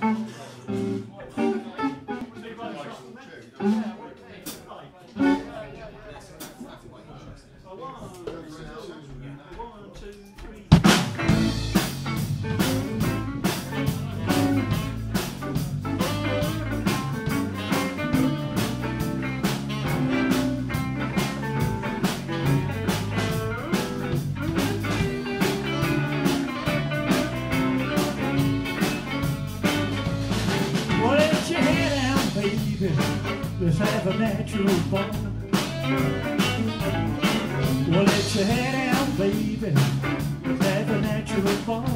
Thank you. a natural. Well, let your head down, baby. Have a natural born.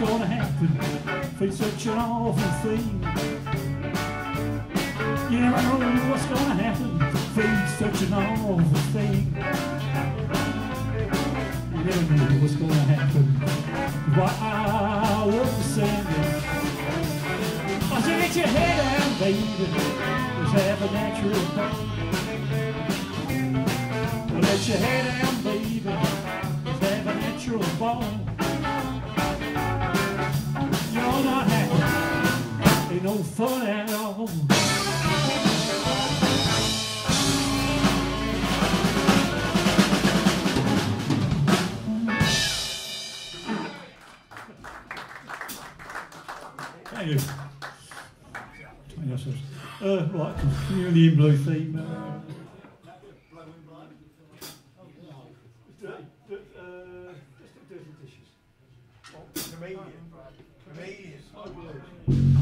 Gonna happen. Feet such an awful thing. You never know what's gonna happen. Feet such an awful thing. You never know what's gonna happen. Why I the singing. I said, get your head down, baby. Let's have a natural thing. Let your head down, baby. Let's have a natural bone. No fun at all. Thank you. Uh, right, community in blue theme. Uh, Chameleon. Chameleon.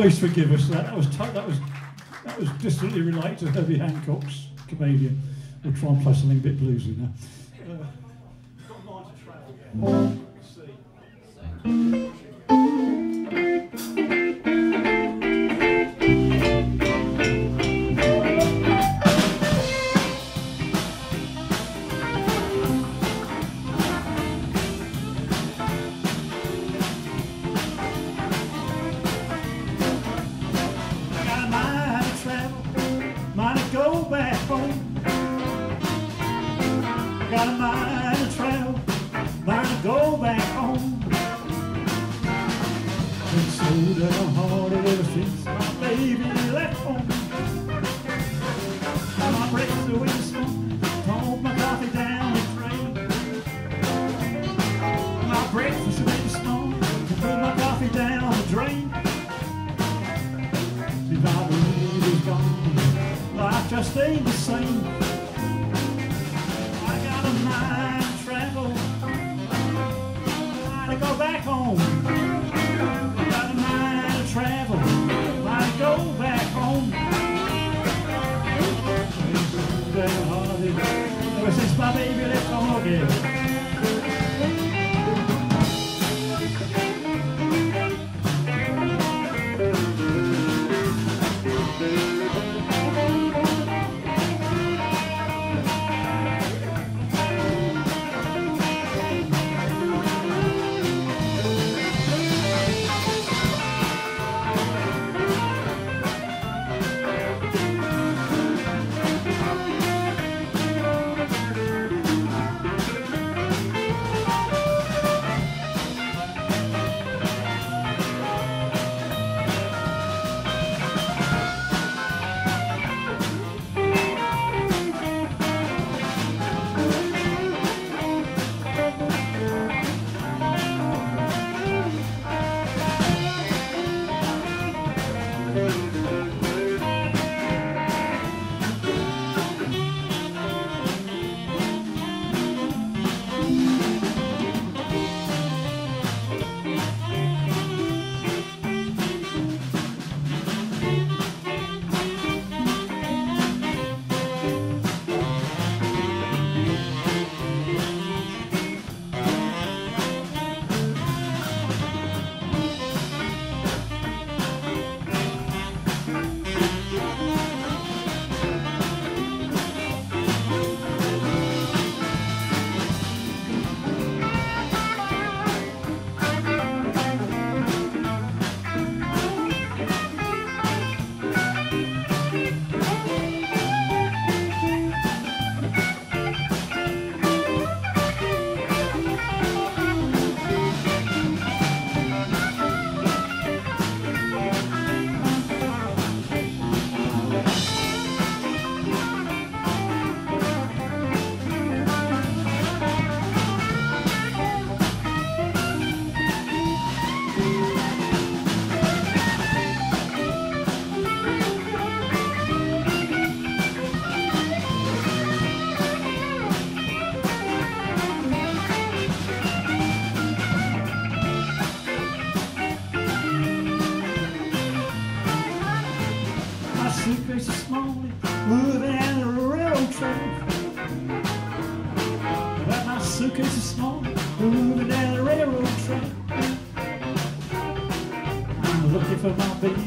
please forgive us. That, that was that was that was distantly related to Herbie Hancock's Chameleon. We'll try and play something a bit bluesy now. Uh, Sabe i wiele pomogę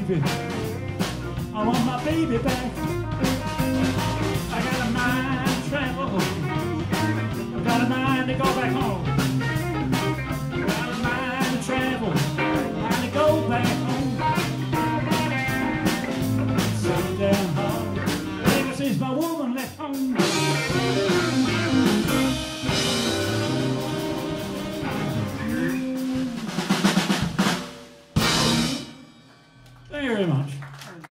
I want my baby back.